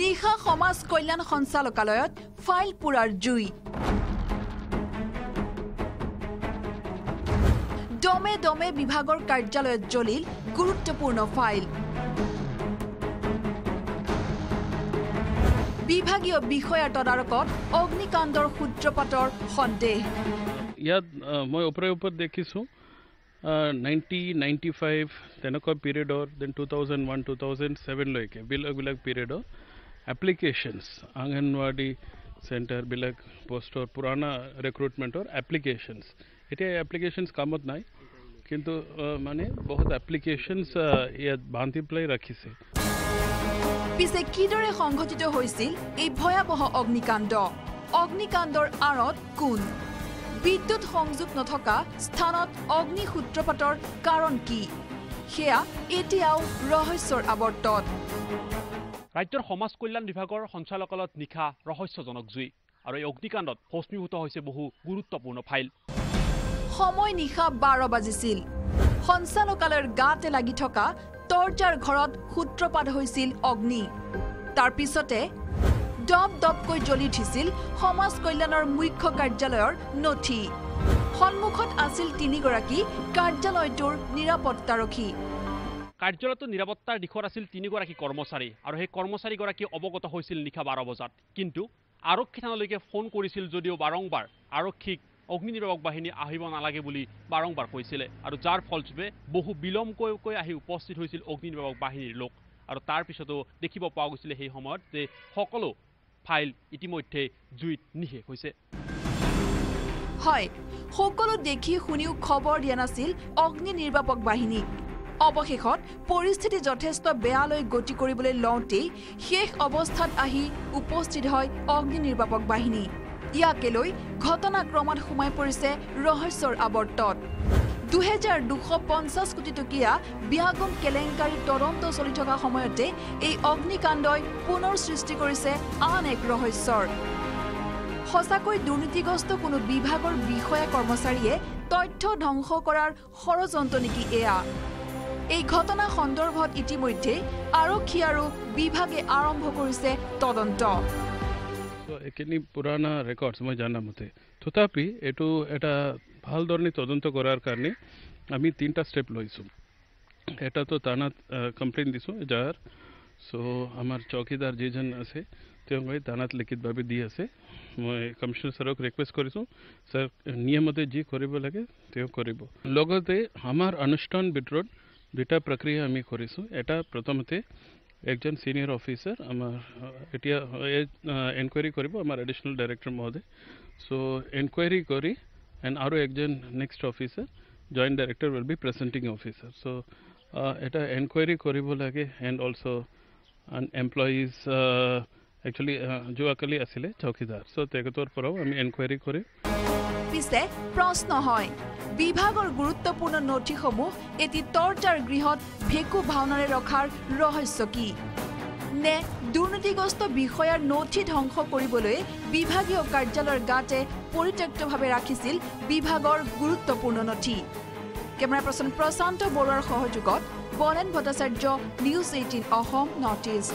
নিশা সমাজ কল্যাণ সঞ্চালকালয়ত ফাইল পোৰাৰ জুই দমে দমে বিভাগৰ কাৰ্যালয়ত জ্বলিল গুৰুত্বপূৰ্ণ ফাইল বিভাগীয় বিষয়াৰ তদাৰকত অগ্নিকাণ্ডৰ সূত্ৰপাতৰ সন্দেহ ইয়াত মই ওপৰে ওপৰত দেখিছোঁ নাইণ্টি নাইণ্টি ফাইভ তেনেকুৱা পিৰিয়ডৰ then two thousand one two thousand ছেভেনলৈকে বিলাকবিলাক পিৰিয়ডৰ সংঘটিত হৈছিল এই ভয়াৱহ অগ্নিকাণ্ড অগ্নিকাণ্ডৰ আঁৰত কোন বিদ্যুৎ সংযোগ নথকা স্থানত অগ্নি সূত্ৰপাতৰ কাৰণ কি সেয়া এতিয়াও ৰহস্যৰ আৱৰ্তত ৰাজ্যৰ সমাজ কল্যাণ বিভাগৰ সঞ্চালকালয়ত নিশা ৰহস্যজনক জুই আৰু এই অগ্নিকাণ্ডত ভস্মীভূত হৈছে বহু গুৰুত্বপূৰ্ণ ফাইল। সময় নিশা বাৰ বাজিছিল। সঞ্চালকালয়ৰ গাতে লাগি থকা তৰ্জাৰ ঘৰত সূত্ৰপাত হৈছিল অগ্নি। তাৰ পিছতে দপ দপকৈ জ্বলি উঠিছিল সমাজ কল্যাণৰ মুখ্য কাৰ্যালয়ৰ নথি। সন্মুখত আছিল তিনিগৰাকী কাৰ্যালয়টোৰ নিৰাপত্তাৰক্ষী। কাৰ্যালয়টোৰ নিৰাপত্তাৰ দিশত আছিল তিনিগৰাকী কৰ্মচাৰী আৰু সেই কৰ্মচাৰীগৰাকী অৱগত হৈছিল নিশা বাৰ বজাত। কিন্তু আৰক্ষী থানালৈকে ফোন কৰিছিল যদিও বাৰংবাৰ আৰক্ষীক অগ্নি নিৰ্বাপক বাহিনী আহিব নালাগে বুলি বাৰংবাৰ কৈছিলে আৰু যাৰ ফলস্বৰূপে বহু বিলম্বকৈ আহি উপস্থিত হৈছিল অগ্নি নিৰ্বাপক বাহিনীৰ লোক। আৰু তাৰ পিছতো দেখিব পোৱা গৈছিলে সেই সময়ত যে সকলো ফাইল ইতিমধ্যে জুইত নিশেষ হৈছে। হয় সকলো দেখি শুনিও খবৰ দিয়া নাছিল অগ্নি নিৰ্বাপক বাহিনীক অৱশেষত পৰিস্থিতি যথেষ্ট বেয়ালৈ গতি কৰিবলৈ লওঁতেই শেষ অৱস্থাত আহি উপস্থিত হয় অগ্নি নিৰ্বাপক বাহিনী। ইয়াকে লৈ ঘটনাক্ৰমত সোমাই পৰিছে ৰহস্যৰ আৱৰ্তত দুহেজাৰ দুশ পঞ্চাছ কোটি টকীয়া বিয়াগম কেলেংকাৰীৰ তদন্ত চলি থকা সময়তে এই অগ্নিকাণ্ডই পুনৰ সৃষ্টি কৰিছে আন এক ৰহস্যৰ। সঁচাকৈ দুৰ্নীতিগ্ৰস্ত কোনো বিভাগৰ বিষয়া কৰ্মচাৰীয়ে তথ্য ধ্বংস কৰাৰ ষড়যন্ত্ৰ নেকি এয়া? এই ঘটনা সন্দৰ্ভত ইতিমধ্যে আৰক্ষী আৰু বিভাগে আৰম্ভ কৰিছে তদন্ত। এইখিনি পুৰণা ৰেকৰ্ডছ মই জানা মতে। তথাপি এইটো এটা ভাল ধৰণে তদন্ত কৰাৰ কাৰণে আমি তিনিটা ষ্টেপ লৈছোঁ। এটাতো থানাত কমপ্লেইন দিছোঁ যাৰ চ' আমাৰ চৌকীদাৰ যিজন আছে তেওঁ গৈ থানাত লিখিতভাৱে দি আছে। মই কমিশ্যনাৰ ছাৰক ৰিকুৱেষ্ট কৰিছোঁ ছাৰ নিয়মতে যি কৰিব লাগে তেওঁ কৰিব। লগতে আমাৰ অনুষ্ঠান ভিতৰত দুটা প্ৰক্ৰিয়া আমি কৰিছোঁ। এটা প্ৰথমতে একজন সিনিয়ৰ অফিচাৰ আমাৰ এতিয়া এনকুৱাৰী কৰিব আমাৰ এডিশ্যনেল ডাইৰেক্টৰ মহোদয়। চ' এনকুৱাৰী কৰি এণ্ড আৰু একজন next officer joint director will be presenting officer চ' এটা এনকুৱাৰী কৰিব লাগে এণ্ড অলছ' এমপ্লয়িজ একচুৱেলি যোৱাকালি আছিলে চৌকীদাৰ। চ' তেখেতৰ পৰাও আমি এনকুৱাৰী কৰিম। পিছে প্ৰশ্ন হয় বিভাগৰ গুৰুত্বপূৰ্ণ নথিসমূহ এটি তৰ্জাৰ গৃহত ভেকু ভাওনাৰে ৰখাৰ ৰহস্য কি? নে দুৰ্নীতিগ্ৰস্ত বিষয়াৰ নথি ধ্বংস কৰিবলৈ বিভাগীয় কাৰ্যালয়ৰ গাতে পৰিত্যক্তভাৱে ৰাখিছিল বিভাগৰ গুৰুত্বপূৰ্ণ নথি? কেমেৰা পাৰ্চন প্ৰশান্ত বৰুৱাৰ সহযোগত Balen Bhattacharya news eighteen Assam north east.